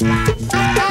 Música